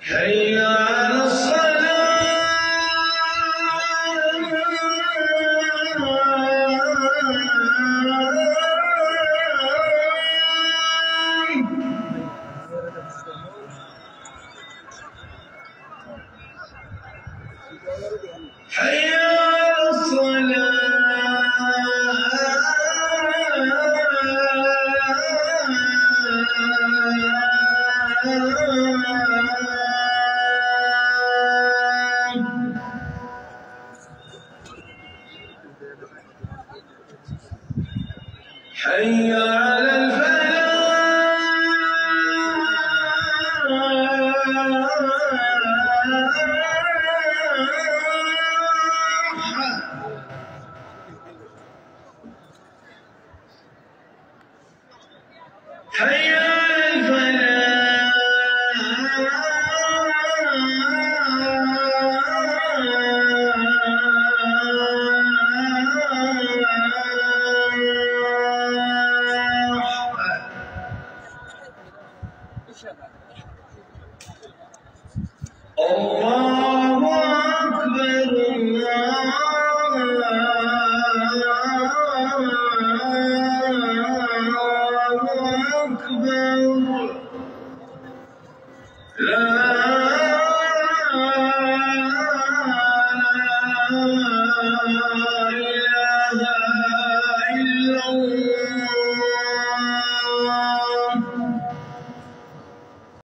Hey! حي على الفلاح حي أكبر